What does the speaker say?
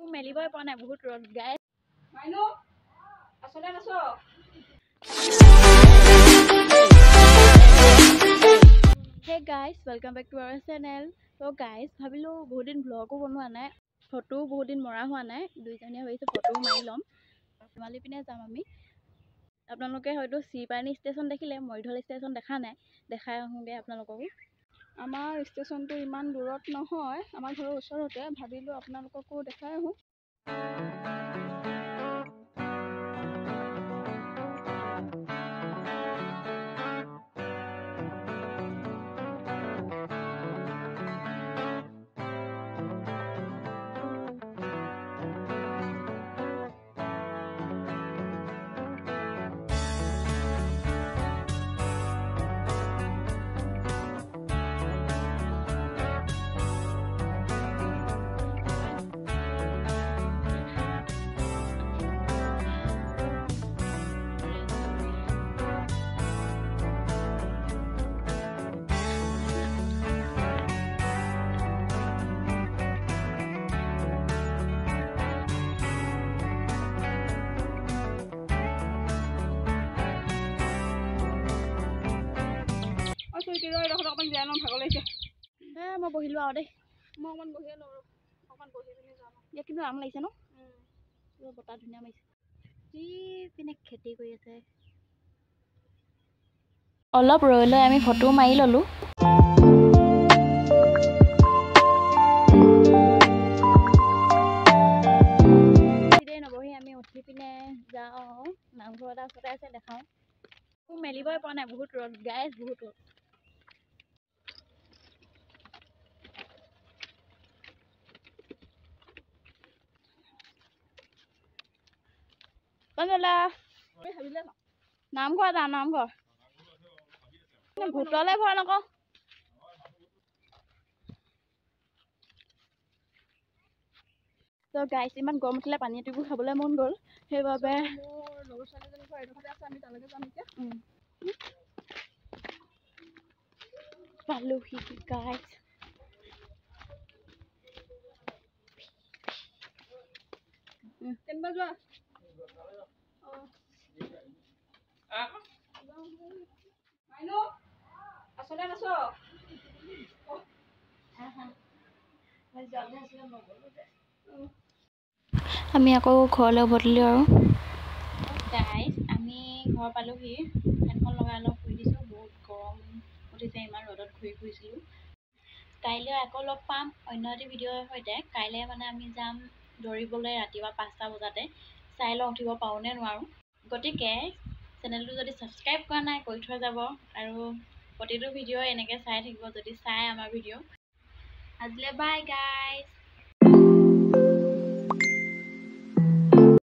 মেলিবই পৰা নাই বহুত ৰ'দ guy hey guys welcome back to our channel to guys ভাবিলোঁ বহুত দিন ভ্লগো বনোৱা নাই ফটোও বহুত দিন মৰা হোৱা নাই দুইজনীয়ে ভাবিছোঁ ফটোও মাৰি ল'ম। ধেমালি পিনে যাম আমি। আপোনালোকে হয়তো চিপানী ষ্টেচন দেখিলে মৰিধল ষ্টেচন দেখা নাই দেখাই আহোঁগৈ আপোনালোককো। আমাৰ ষ্টেচনটো ইমান দূৰত নহয় আমাৰ ঘৰৰ ওচৰতে ভাবিলোঁ আপোনালোককো দেখাই আহোঁ। অঁ চুইটি ৰ এইডোখৰত অকণমান জীয়াই লওঁ ভাগৰ লাগিছে। এ মই বহিলোঁ আৰু দেই। মই অকণমান বহিয়ে লওঁ ৰ অকণমান বহি পিনি যাম ইয়াত কিন্তু আৰাম লাগিছে ন? পুৰা বতাহ ধুনীয়া মাৰিছে। যি পিনে খেতি কৰি আছে। অলপ ৰৈ লৈ আমি ফটো মাৰি ল'লোঁ। নবহি আমি উঠি পিনে যাওঁ। নামঘৰ এটা ওচৰতে আছে দেখাওঁ। মেলিবই পৰা নাই বহুত ৰ'দ গাইজ বহুত ৰ'দ। নামঘৰ যাওঁ নামঘৰ ভূতলে ভয় নকওঁ ত' গাইছ ইমান গৰম উঠিলে পানী এটিবোৰ খাবলৈ মন গ'ল সেইবাবে পালোহি গাইছ কেনিবা যোৱা আমি আকৌ ঘৰলৈ উভতিলোঁ আৰু। গাইজ আমি ঘৰ পালোহি। ফেনখন লগাই অলপ শুই দিছোঁ বহুত গৰম উঠিছে ইমান ৰ'দত ঘূৰি ফুৰিছিলোঁ। কাইলৈ আকৌ লগ পাম অন্য এটি ভিডিঅ'ৰ সৈতে। কাইলৈ মানে আমি যাম দৌৰিবলৈ ৰাতিপুৱা পাঁচটা বজাতে। চাই লওঁ উঠিব পাৰোঁ নে নোৱাৰোঁ। গতিকে চেনেলটো যদি ছাবস্ক্ৰাইব কৰা নাই কৰি থৈ যাব। আৰু প্ৰতিটো ভিডিঅ' এনেকৈ চাই থাকিব যদি চাই আমাৰ ভিডিঅ' আজিলৈ বাই গাইজ